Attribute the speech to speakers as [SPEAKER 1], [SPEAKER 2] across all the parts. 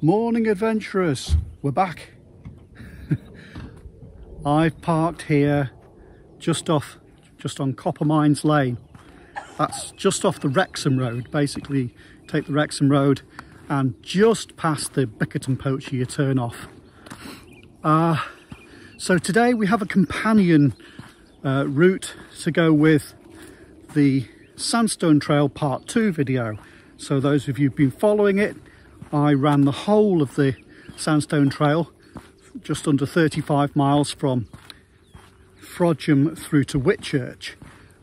[SPEAKER 1] Morning adventurers, we're back. I've parked here just off, just on Copper Mines Lane. That's just off the Wrexham Road. Basically, take the Wrexham Road and just past the Bickerton Poacher you turn off. Uh, so today we have a companion uh, route to go with the Sandstone Trail Part 2 video. So those of you who've been following it, I ran the whole of the Sandstone Trail, just under 35 miles from Frodsham through to Whitchurch,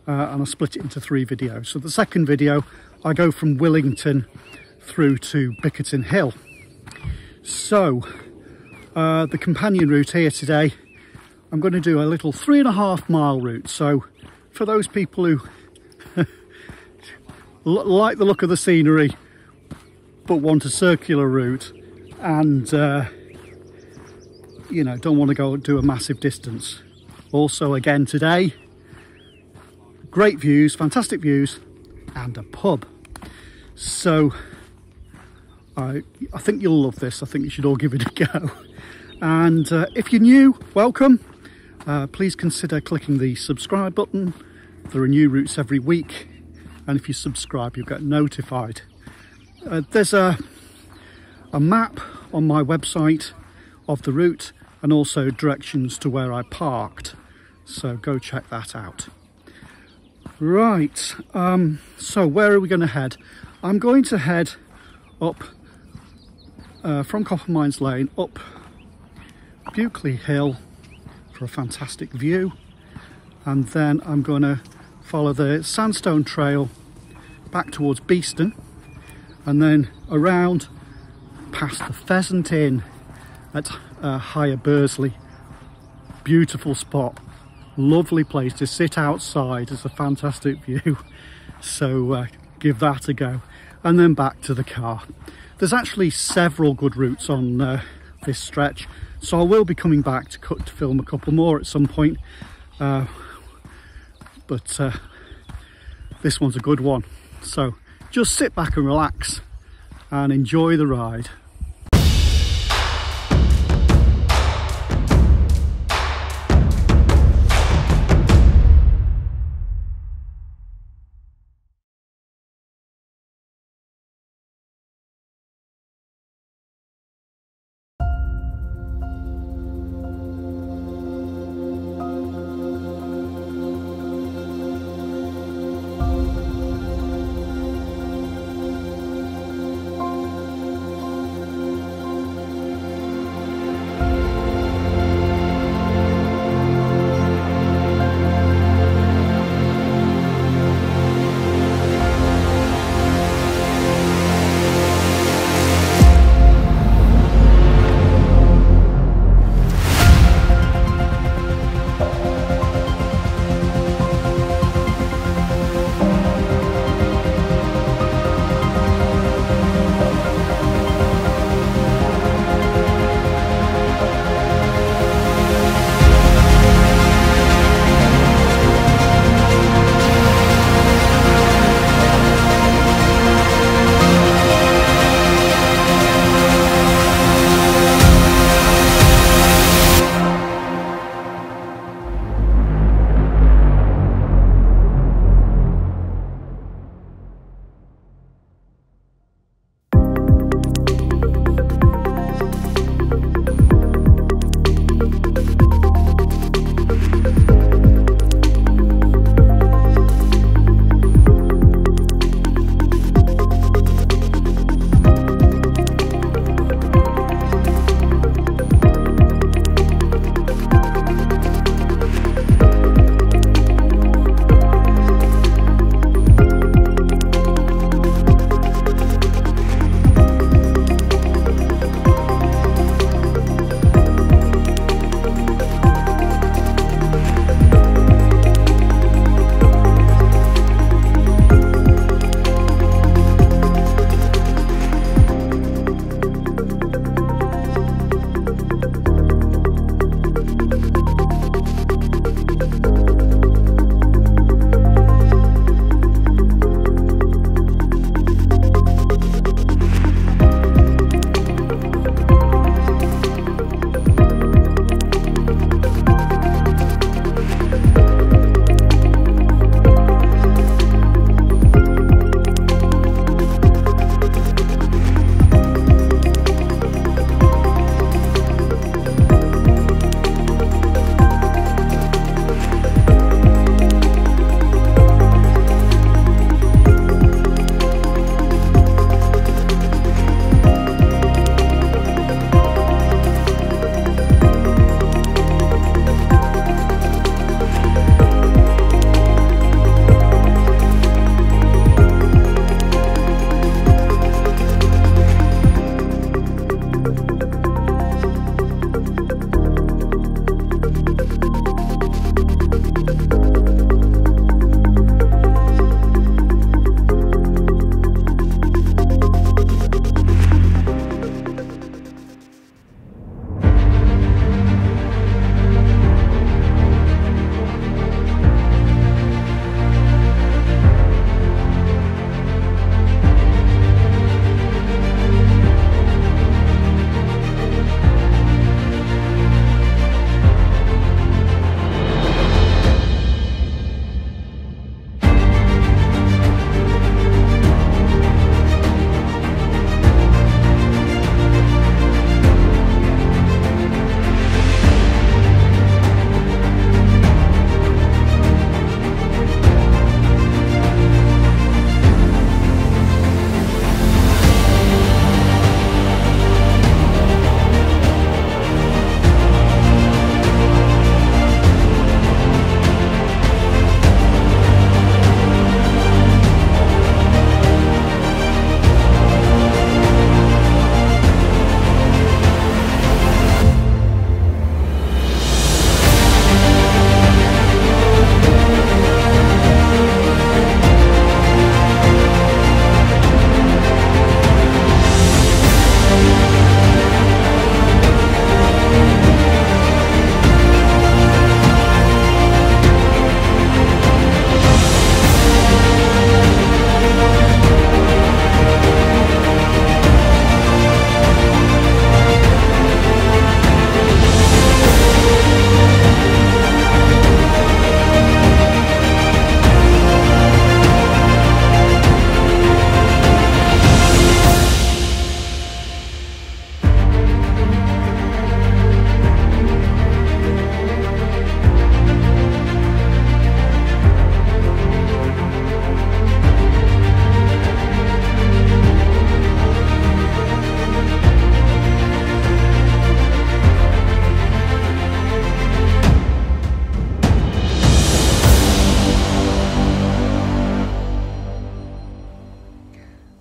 [SPEAKER 1] uh, and I split it into three videos. So the second video, I go from Willington through to Bickerton Hill. So, uh, the companion route here today, I'm going to do a little three and a half mile route. So, for those people who like the look of the scenery but want a circular route and uh, you know don't want to go do a massive distance. Also again today great views fantastic views and a pub. So I, I think you'll love this. I think you should all give it a go. And uh, if you're new welcome. Uh, please consider clicking the subscribe button. There are new routes every week. And if you subscribe you'll get notified. Uh, there's a, a map on my website of the route and also directions to where I parked so go check that out. Right, um, so where are we going to head? I'm going to head up uh, from Copper Mines Lane up Bulkeley Hill for a fantastic view and then I'm going to follow the sandstone trail back towards Beeston and then around past the Pheasant Inn at uh, Higher Burwardsley. Beautiful spot, lovely place to sit outside, it's a fantastic view. So uh, give that a go and then back to the car. There's actually several good routes on uh, this stretch so I will be coming back to, cut, to film a couple more at some point uh, but uh, this one's a good one. So just sit back and relax and enjoy the ride.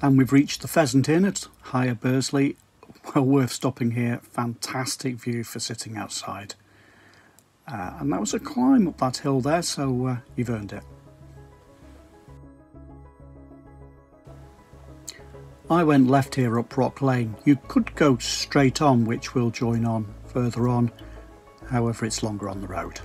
[SPEAKER 1] And we've reached the Pheasant Inn at Higher Burwardsley. Well worth stopping here. Fantastic view for sitting outside. Uh, and that was a climb up that hill there, so uh, you've earned it. I went left here up Rock Lane. You could go straight on, which we'll join on further on, however it's longer on the road.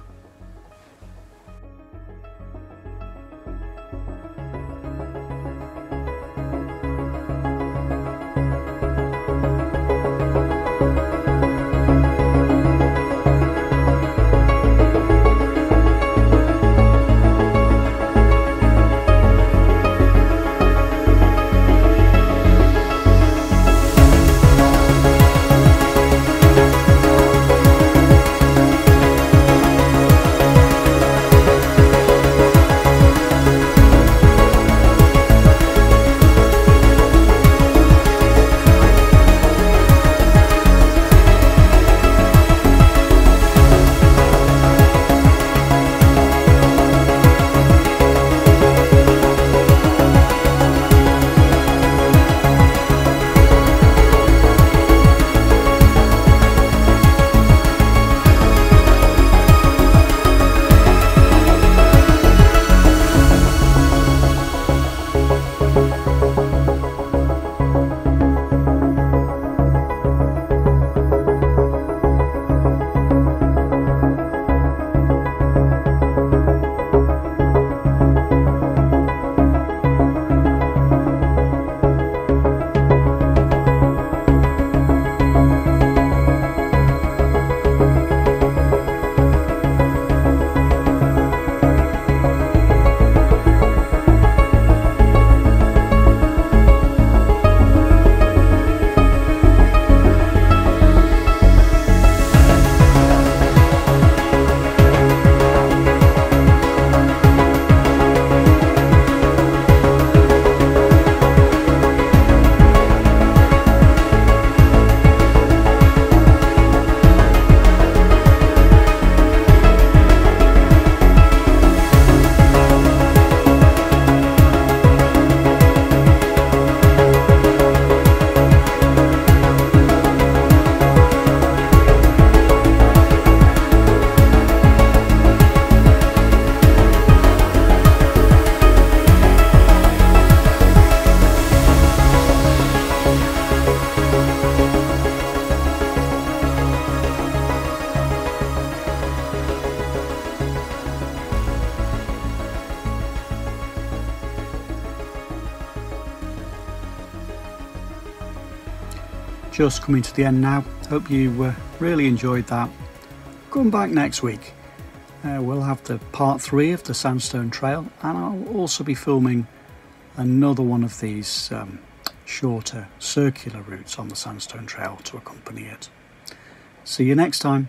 [SPEAKER 1] Just coming to the end now. Hope you uh, really enjoyed that. Come back next week. Uh, we'll have the part three of the Sandstone Trail, and I'll also be filming another one of these um, shorter circular routes on the Sandstone Trail to accompany it. See you next time.